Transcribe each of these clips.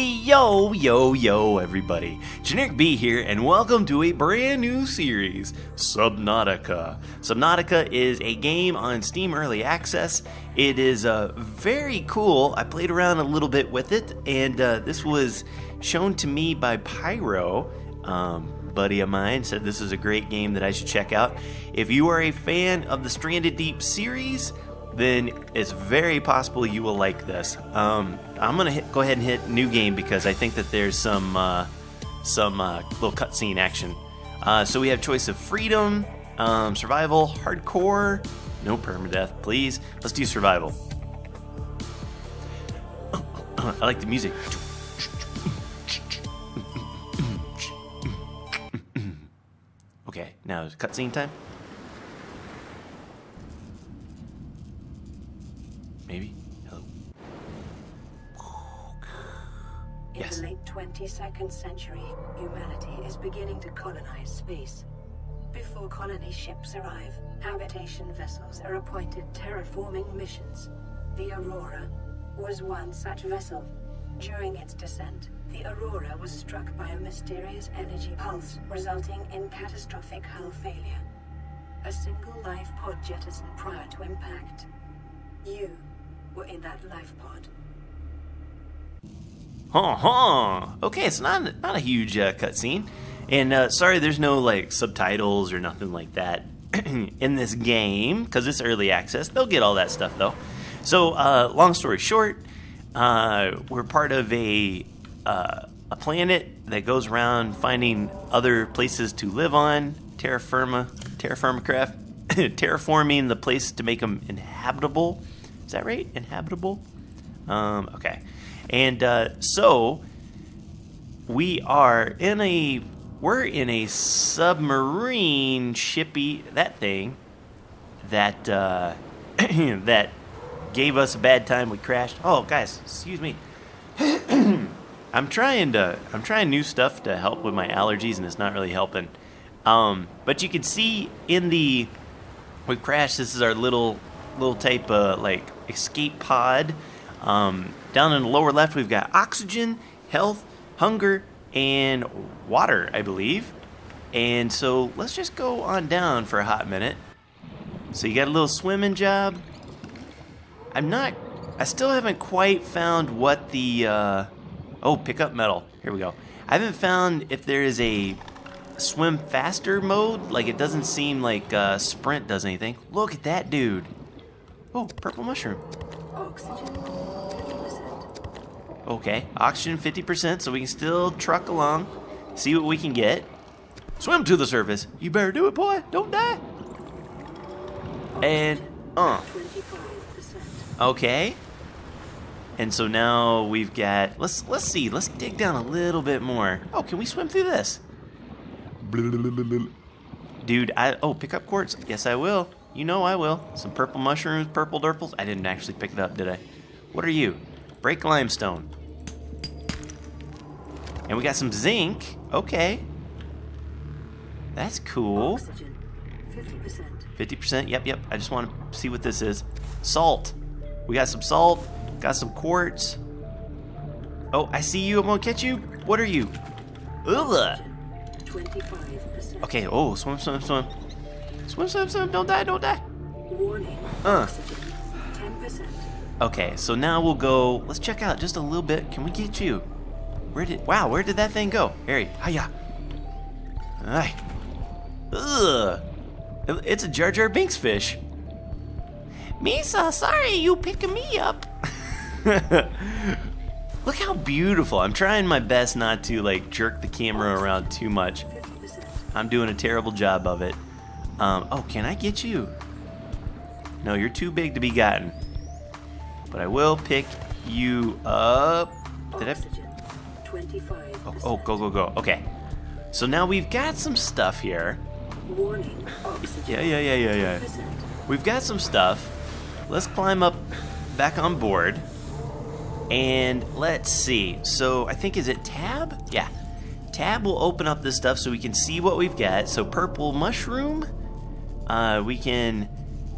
Yo, yo, yo, everybody. GenerikB here, and welcome to a brand new series, Subnautica. Subnautica is a game on Steam Early Access. It is uh, very cool. I played around a little bit with it, and uh, this was shown to me by Pyro. Um, buddy of mine said this is a great game that I should check out. If you are a fan of the Stranded Deep series, then it's very possible you will like this. Um, I'm gonna hit, go ahead and hit new game because I think that there's some uh, some uh, little cutscene action. Uh, so we have choice of freedom, um, survival, hardcore, no permadeath, please. Let's do survival. I like the music. Okay, now it's cutscene time. 22nd century, humanity is beginning to colonize space. Before colony ships arrive, habitation vessels are appointed terraforming missions. The Aurora was one such vessel. During its descent, the Aurora was struck by a mysterious energy pulse, resulting in catastrophic hull failure. A single life pod jettisoned prior to impact. You were in that life pod. Huh, huh. Okay, it's not not a huge uh, cutscene, and uh, sorry, there's no like subtitles or nothing like that in this game because it's early access. They'll get all that stuff though. So, uh, long story short, uh, we're part of a uh, a planet that goes around finding other places to live on. Terra firma, terra firma craft, terraforming the place to make them inhabitable. Is that right? Inhabitable. Um, okay. And uh, so we are in a we're in a submarine shippy that thing that uh, that gave us a bad time. We crashed. Oh, guys, excuse me. I'm trying to I'm trying new stuff to help with my allergies, and it's not really helping. Um, but you can see in the we've crashed. This is our little little type of like escape pod. Um, down in the lower left, we've got oxygen, health, hunger, and water, I believe. And so let's just go on down for a hot minute. So you got a little swimming job. I'm not. I still haven't quite found what the. Uh, oh, pick up metal. Here we go. I haven't found if there is a swim faster mode. Like it doesn't seem like uh, sprint does anything. Look at that dude. Oh, purple mushroom. Oxygen, 50%. Okay, oxygen 50%, so we can still truck along, see what we can get. Swim to the surface. You better do it, boy. Don't die. And, uh, okay. And so now we've got. Let's let's see. Let's dig down a little bit more. Oh, can we swim through this? Dude, I oh pick up quartz. Yes, I will. You know I will. Some purple mushrooms, purple durples. I didn't actually pick it up, did I? What are you? Break limestone. And we got some zinc. Okay. That's cool. Oxygen, 50%. 50%. Yep, yep. I just want to see what this is. Salt. We got some salt. Got some quartz. Oh, I see you. I'm going to catch you. What are you? Ugh. 25%. Okay, oh, swim, swim, swim. Swim, swim, swim. Don't die, don't die. Warning. Uh. 10%. Okay, so now we'll go. Let's check out just a little bit. Can we get you? Where did? Wow, where did that thing go? Harry, hiya. Aye. Ugh. It's a Jar Jar Binks fish. Misa, sorry, you picking me up. Look how beautiful. I'm trying my best not to like jerk the camera around too much. I'm doing a terrible job of it. Um, oh, can I get you? No, you're too big to be gotten. But I will pick you up. Did I? Oxygen, 25%. Oh, oh, go, go, go. Okay. So now we've got some stuff here. Warning. Yeah, yeah, yeah, yeah, yeah. We've got some stuff. Let's climb up back on board. And let's see. So I think is it tab? Yeah. Tab will open up this stuff so we can see what we've got. So purple mushroom. Uh, we can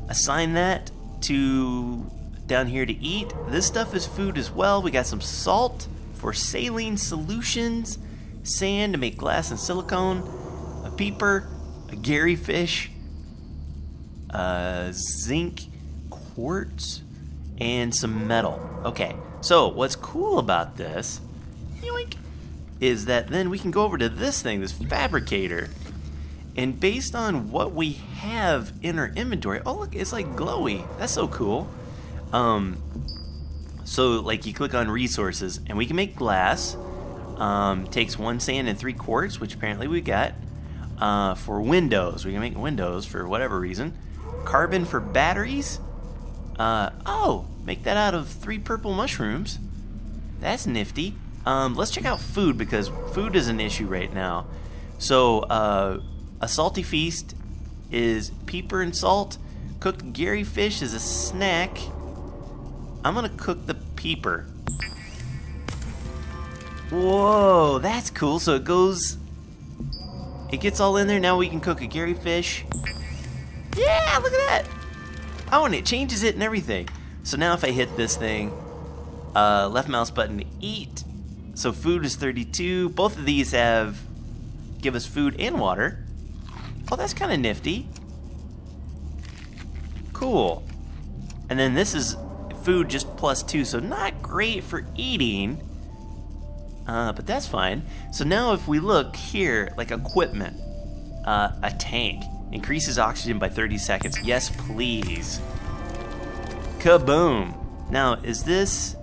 assign that to down here to eat. This stuff is food as well. We got some salt, for saline solutions, sand to make glass and silicone, a peeper, a Garryfish, a zinc quartz, and some metal. Okay, so what's cool about this yoink, is that then we can go over to this thing, this fabricator, and based on what we have in our inventory, oh look, it's like glowy. That's so cool. Um, so like you click on resources, and we can make glass. Um, takes one sand and three quartz, which apparently we got. Uh, for windows, we can make windows for whatever reason. Carbon for batteries. Uh, oh, make that out of three purple mushrooms. That's nifty. Um, let's check out food because food is an issue right now. So, uh, a salty feast is peeper and salt. Cooked Garryfish is a snack. I'm gonna cook the peeper. Whoa, that's cool. So it goes, it gets all in there. Now we can cook a Garryfish. Yeah, look at that. Oh, and it changes it and everything. So now if I hit this thing, uh, left mouse button to eat. So food is 32. Both of these have give us food and water. Oh, that's kind of nifty. Cool. And then this is food just plus two, so not great for eating. Uh, but that's fine. So now if we look here, like equipment, uh, a tank increases oxygen by 30 seconds. Yes, please. Kaboom. Now, is this...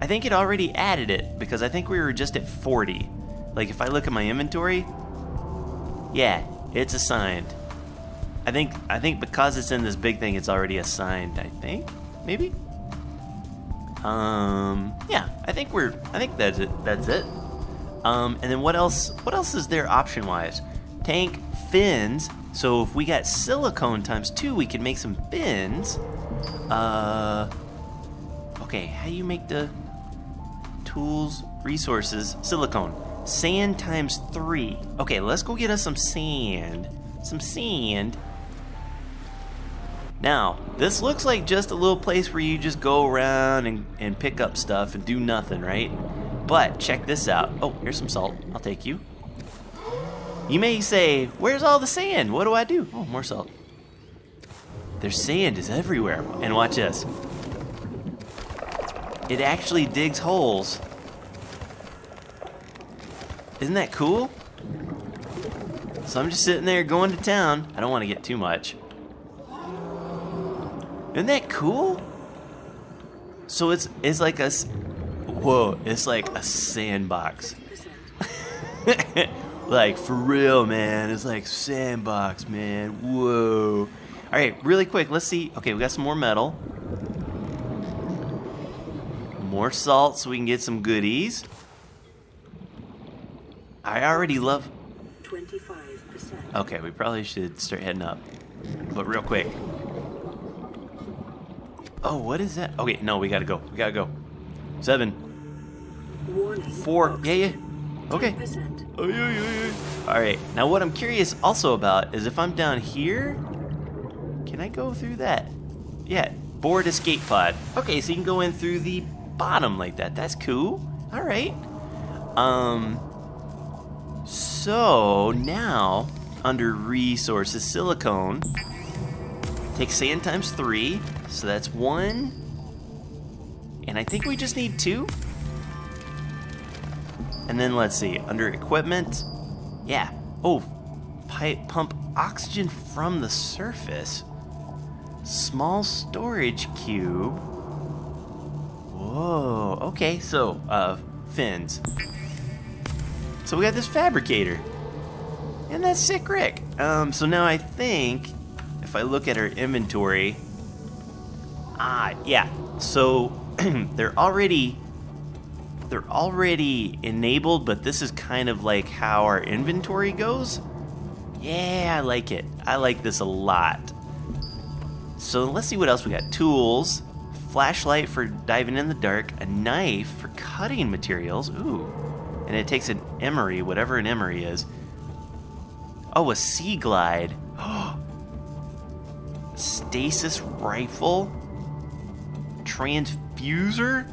I think it already added it because I think we were just at 40. Like if I look at my inventory, yeah, it's assigned. I think I think because it's in this big thing, it's already assigned. I think maybe. Um, yeah, I think we're. I think that's it. That's it. Um, and then what else? What else is there option wise? Tank fins. So if we got silicone times two, we can make some fins. Uh, okay, how do you make the tools, resources, silicone? Sand times three. Okay, let's go get us some sand. Some sand. Now, this looks like just a little place where you just go around and, and pick up stuff and do nothing, right? But check this out. Oh, here's some salt. I'll take you. You may say, where's all the sand? What do I do? Oh, more salt. There's sand is everywhere. And watch this. It actually digs holes. Isn't that cool? So I'm just sitting there going to town. I don't want to get too much. Isn't that cool? So it's it's like a whoa, it's like a sandbox. like for real, man. It's like sandbox, man. Whoa. All right, really quick. Let's see. Okay, we got some more metal. More salt so we can get some goodies. I already love 25%. Okay, we probably should start heading up. But real quick. Oh, what is that? Okay, no, we gotta go. We gotta go. Seven, Warning. four, yeah, yeah. Okay. Oh, yeah, yeah, yeah. All right. Now, what I'm curious also about is if I'm down here, can I go through that? Yeah, board escape pod. Okay, so you can go in through the bottom like that. That's cool. All right. Um. So now under resources, silicone. Take sand times three, so that's one. And I think we just need two. And then let's see, under equipment, yeah. Oh, pipe pump oxygen from the surface. Small storage cube. Whoa. Okay, so uh, fins. So we got this fabricator. And that's sick, Rick. Um, so now I think if I look at our inventory, ah, yeah. So they're already they're already enabled, but this is kind of like how our inventory goes. Yeah, I like it. I like this a lot. So let's see what else we got. Tools, flashlight for diving in the dark, a knife for cutting materials. Ooh. And it takes an emery, whatever an emery is. Oh, a Seaglide. Stasis rifle. Transfuser.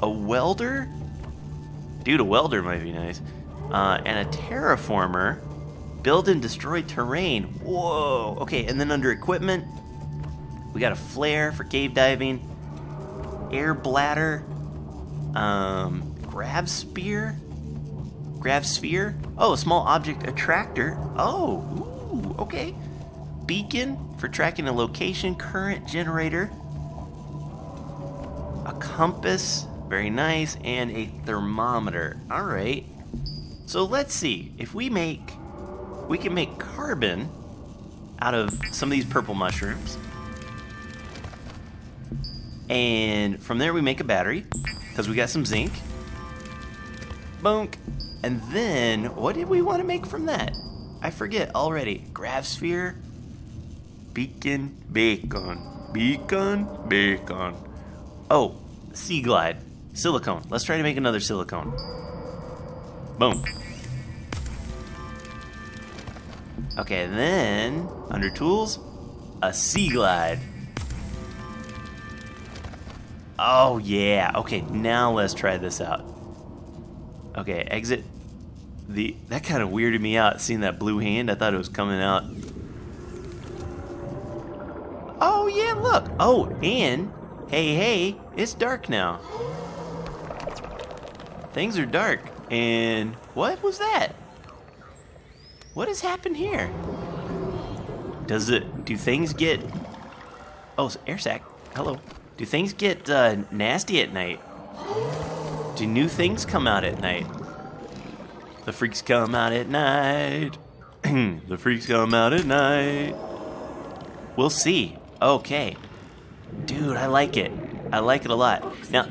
A welder. Dude, a welder might be nice. Uh, and a terraformer. Build and destroy terrain. Whoa. Okay, and then under equipment, we got a flare for cave diving, air bladder, um, grav spear, grav sphere. Oh, a small object attractor. Oh, ooh, okay. Beacon for tracking a location, current generator, compass, very nice, and a thermometer. All right. So let's see if we make, we can make carbon out of some of these purple mushrooms. And from there we make a battery because we got some zinc. Bonk. And then what did we want to make from that? I forget already. Grav sphere, beacon, bacon, beacon, bacon. Oh, Seaglide, silicone. Let's try to make another silicone. Boom. Okay, then under tools, a Seaglide. Oh, yeah. Okay, now let's try this out. Okay, exit. The That kind of weirded me out, seeing that blue hand. I thought it was coming out. Oh, yeah, look. Oh, and, hey, hey, it's dark now. Things are dark. And what was that? What has happened here? Does it, do things get, oh, air sac, hello. Do things get uh, nasty at night? Do new things come out at night? The freaks come out at night. the freaks come out at night. We'll see. Okay. Dude, I like it. I like it a lot. Now,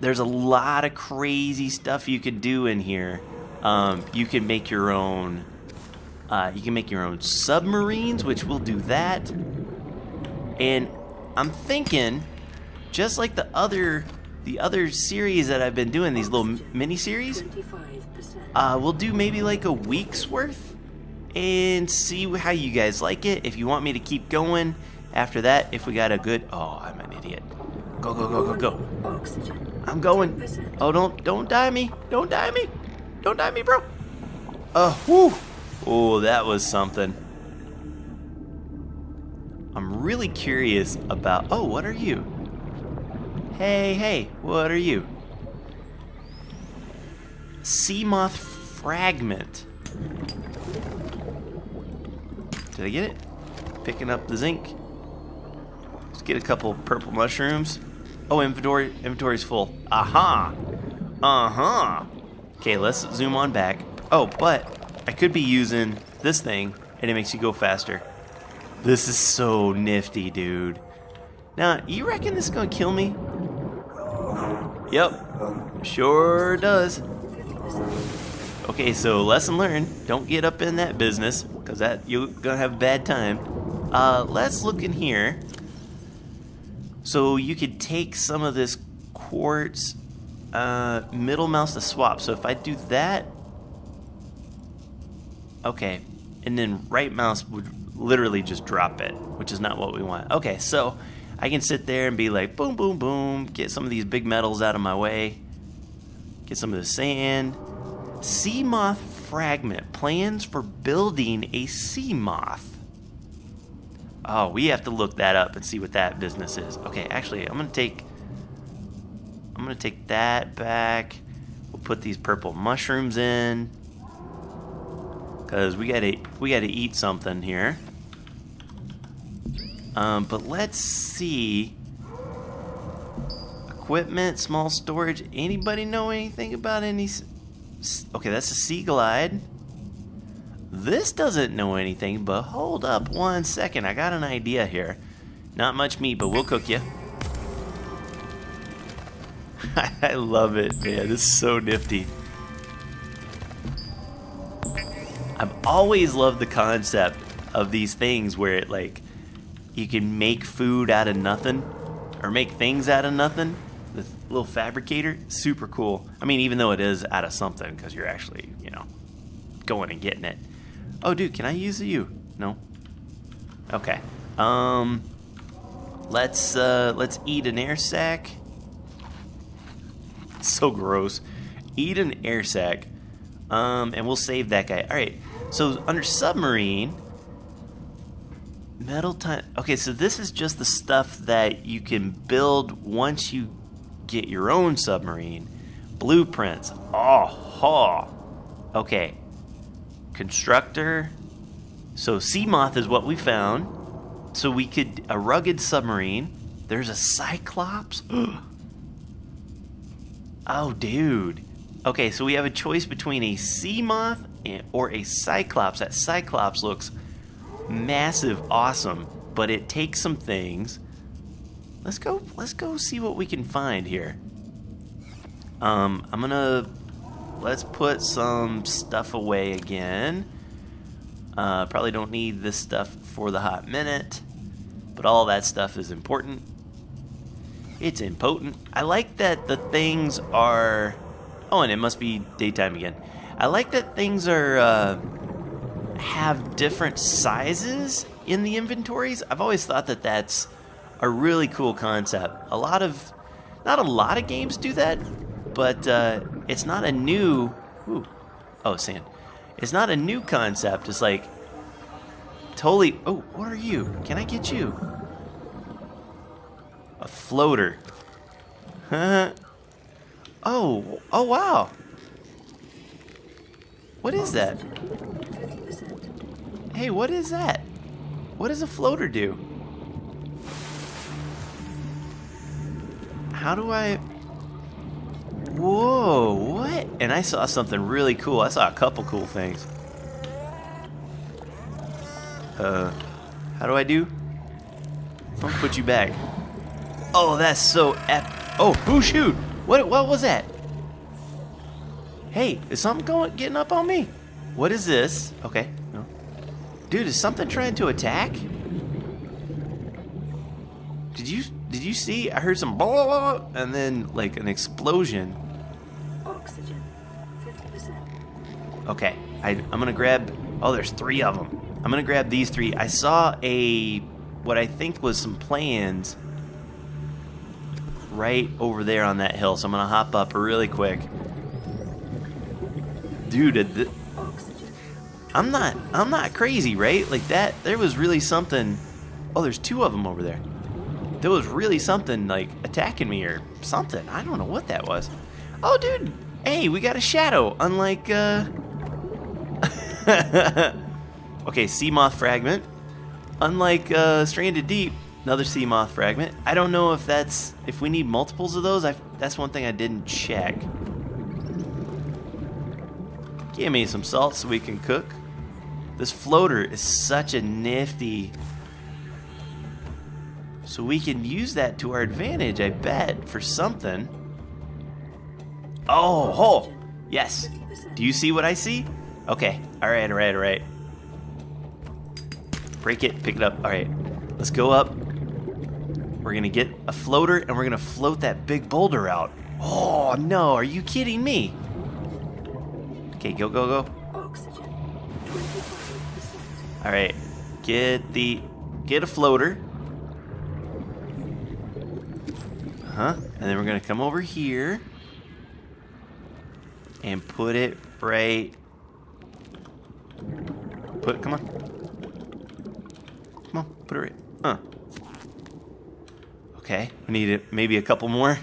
there's a lot of crazy stuff you can do in here. Um, you can make your own. Uh, you can make your own submarines, which will do that. And I'm thinking, just like the other, the other series that I've been doing, these little mini series, uh, we'll do maybe like a week's worth and see how you guys like it. If you want me to keep going after that, if we got a good. Oh, I'm an idiot. Go go go go go. Oxygen. I'm going. 10%. Oh, don't don't die me. Don't die me. Don't die me, bro. Uh, oh, whoo. Oh, that was something. I'm really curious about. Oh, what are you? Hey, hey, what are you? Seamoth fragment. Did I get it? Picking up the zinc. Get a couple purple mushrooms. Oh, inventory inventory's full. Aha. Uh huh. Okay, let's zoom on back. Oh, but I could be using this thing, and it makes you go faster. This is so nifty, dude. Now, you reckon this is gonna kill me? Yep, sure does. Okay, so lesson learned: don't get up in that business, cause that you're gonna have a bad time. Uh, let's look in here. So you could take some of this quartz, uh, middle mouse to swap. So if I do that, okay, and then right mouse would literally just drop it, which is not what we want. Okay, so I can sit there and be like, boom, boom, boom, get some of these big metals out of my way, get some of the sand. Seamoth fragment plans for building a Seamoth. Oh, we have to look that up and see what that business is. Okay, actually, I'm gonna take. I'm gonna take that back. We'll put these purple mushrooms in, cause we gotta we gotta eat something here. Um, but let's see. Equipment, small storage. Anybody know anything about any? Okay, that's a Seaglide. This doesn't know anything, but hold up one second. I got an idea here. Not much meat, but we'll cook you. I love it, man. This is so nifty. I've always loved the concept of these things where it like you can make food out of nothing or make things out of nothing. This little fabricator, super cool. I mean, even though it is out of something because you're actually, you know, going and getting it. Oh, dude, can I use you? No. Okay. Um, let's uh, let's eat an air sac. So gross. Eat an air sac. Um, and we'll save that guy. All right. So under submarine, metal time. Okay, so this is just the stuff that you can build once you get your own submarine. Blueprints. Oh, ha. Okay. Constructor. So Seamoth is what we found. So we could a rugged submarine. There's a Cyclops. oh, dude. Okay, so we have a choice between a Seamoth or a Cyclops. That Cyclops looks massive, awesome, but it takes some things. Let's go. Let's go see what we can find here. Um, I'm gonna let's put some stuff away again. Uh, probably don't need this stuff for the hot minute. But all that stuff is important. It's impotent. I like that the things are... Oh, and it must be daytime again. I like that things are... Uh, have different sizes in the inventories. I've always thought that that's a really cool concept. A lot of... Not a lot of games do that, but uh, it's not a new... Ooh. Oh, sand. It's not a new concept. It's like totally. Oh, what are you? Can I get you? A floater. Huh? oh, oh wow. What is that? Hey, what is that? What does a floater do? How do I... Whoa, what? And I saw something really cool. I saw a couple cool things. Uh, how do I do? I'm gonna put you back. Oh, that's so ep- Oh, who shoot? What, what was that? Hey, is something going, getting up on me? What is this? Okay, no. Dude, is something trying to attack? Did you, did you see? I heard some blah, blah, blah, and then like an explosion. Oxygen, 50%. Okay, I, I'm gonna grab, oh, there's three of them. I'm gonna grab these three. I saw a what I think was some plans right over there on that hill, so I'm gonna hop up really quick. Dude, I'm not I'm not crazy, right? Like that. There was really something. Oh, there's two of them over there. There was really something like attacking me or something. I don't know what that was. Oh, dude. Hey, we got a shadow. Unlike uh. Okay, Seamoth fragment. Unlike uh, Stranded Deep, another Seamoth fragment. I don't know if that's if we need multiples of those. I, that's one thing I didn't check. Give me some salt so we can cook. This floater is such a nifty. So we can use that to our advantage, I bet, for something. Oh, oh, yes. Do you see what I see? Okay, all right, all right, all right. Break it, pick it up. All right, let's go up. We're gonna get a floater and we're gonna float that big boulder out. Oh no, are you kidding me? Okay, go, go, go. All right, get the get a floater. Huh? And then we're gonna come over here and put it right. Put come on. Come on, put it right. Huh. Okay, we need it. Maybe a couple more.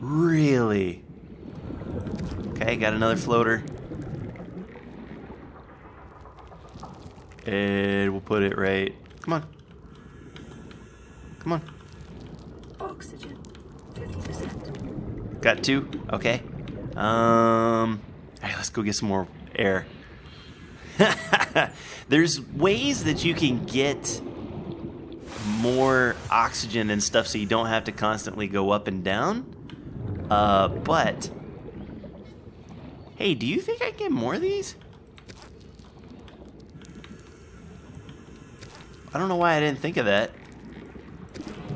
Really? Okay, got another floater. And we'll put it right. Come on. Come on. Oxygen, 50%. Got two? Okay. Um. Alright, let's go get some more air. There's ways that you can get more oxygen and stuff so you don't have to constantly go up and down. Uh, but. Hey, do you think I can get more of these? I don't know why I didn't think of that.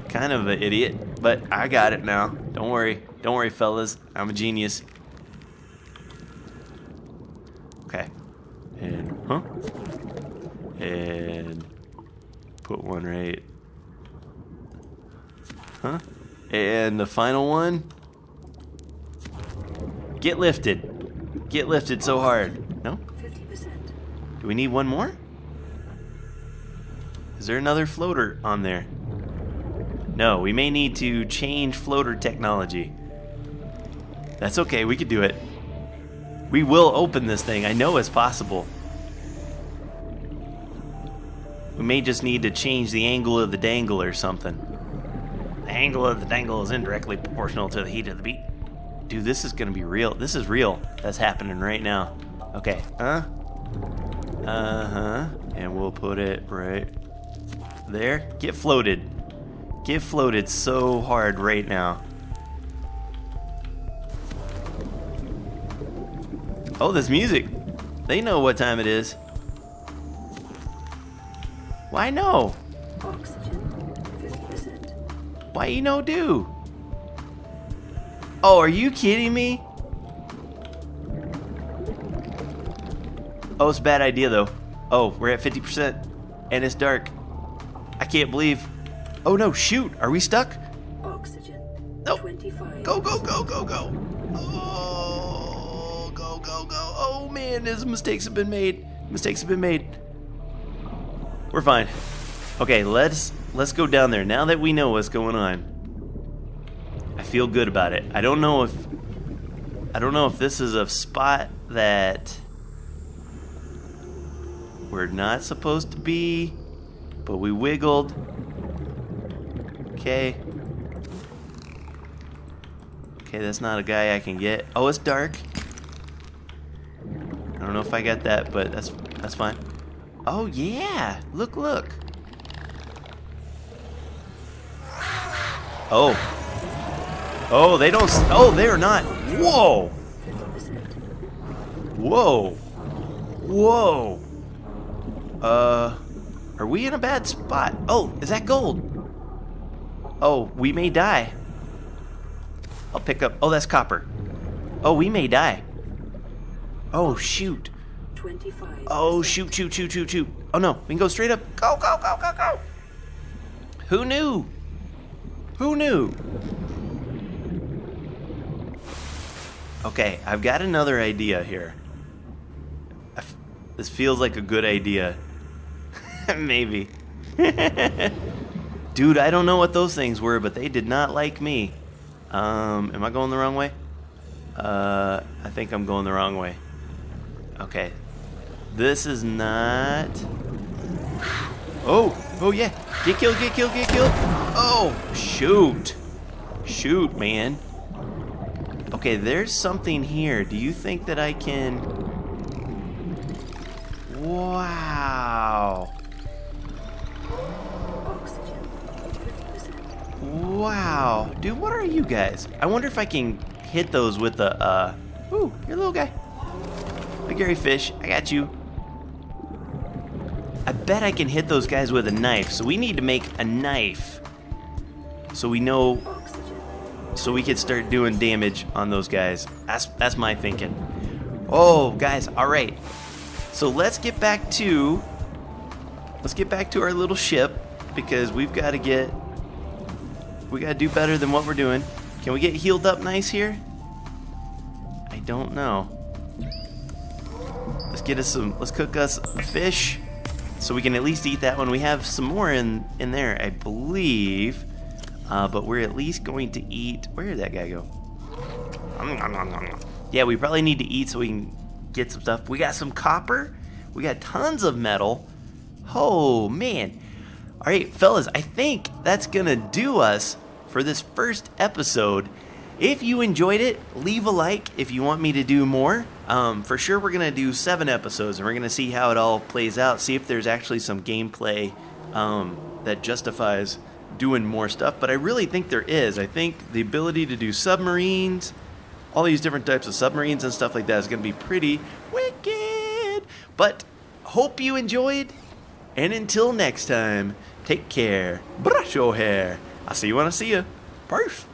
Kind of an idiot, but I got it now. Don't worry. Don't worry, fellas. I'm a genius. Okay. And, huh? And put one right. Huh? And the final one. Get lifted. Get lifted so hard. No? 50%. Do we need one more? Is there another floater on there? No, we may need to change floater technology. That's okay, we could do it. We will open this thing. I know it's possible. We may just need to change the angle of the dangle or something. The angle of the dangle is indirectly proportional to the heat of the beat. Dude, this is gonna be real. This is real. That's happening right now. Okay, huh? Uh huh. And we'll put it right there. Get floated. Get floated so hard right now. Oh, this music. They know what time it is. Why no? Oxygen, 50%. Why you no do? Oh, are you kidding me? Oh, it's a bad idea though. Oh, we're at 50% and it's dark. I can't believe. Oh no, shoot. Are we stuck? Oxygen, No. 25. Go, go, go, go, go. Oh, go, go, go. Oh man, there's mistakes have been made. Mistakes have been made. We're fine. Okay, let's let's go down there. Now that we know what's going on. I feel good about it. I don't know if I don't know if this is a spot that we're not supposed to be, but we wiggled. Okay. Okay, that's not a guy I can get. Oh, it's dark. I don't know if I got that, but that's that's fine. Oh yeah, look, look. Oh. Oh, they don't. Oh, they're not. Whoa. Whoa. Whoa. Uh, are we in a bad spot? Oh, is that gold? Oh, we may die. I'll pick up. Oh, that's copper. Oh, we may die. Oh, shoot. 25. Oh, shoot, shoot, shoot, shoot, shoot. Oh, no. We can go straight up. Go, go, go, go, go. Who knew? Who knew? Okay, I've got another idea here. This feels like a good idea. Maybe. Dude, I don't know what those things were, but they did not like me. Um, am I going the wrong way? Uh, I think I'm going the wrong way. Okay. This is not. Oh, oh yeah. Get killed, get killed, get killed. Oh, shoot. Shoot, man. Okay, there's something here. Do you think that I can. Wow. Wow. Dude, what are you guys? I wonder if I can hit those with the, uh. Ooh, you're a little guy. The Garryfish, I got you. Bet I can hit those guys with a knife. So we need to make a knife. So we know so we could start doing damage on those guys. That's that's my thinking. Oh, guys, all right. So let's get back to let's get back to our little ship because we've got to get we got to do better than what we're doing. Can we get healed up nice here? I don't know. Let's get us some let's cook us a fish so we can at least eat that one. We have some more in in there, I believe. Uh, but we're at least going to eat. Where did that guy go? Yeah, we probably need to eat so we can get some stuff. We got some copper. We got tons of metal. Oh, man. All right, fellas, I think that's going to do us for this first episode. If you enjoyed it, leave a like if you want me to do more. Um, for sure, we're going to do seven episodes and we're going to see how it all plays out, see if there's actually some gameplay um, that justifies doing more stuff. But I really think there is. I think the ability to do submarines, all these different types of submarines and stuff like that is going to be pretty wicked. But hope you enjoyed. And until next time, take care. Brush your hair. I'll see you when I see you. Peace.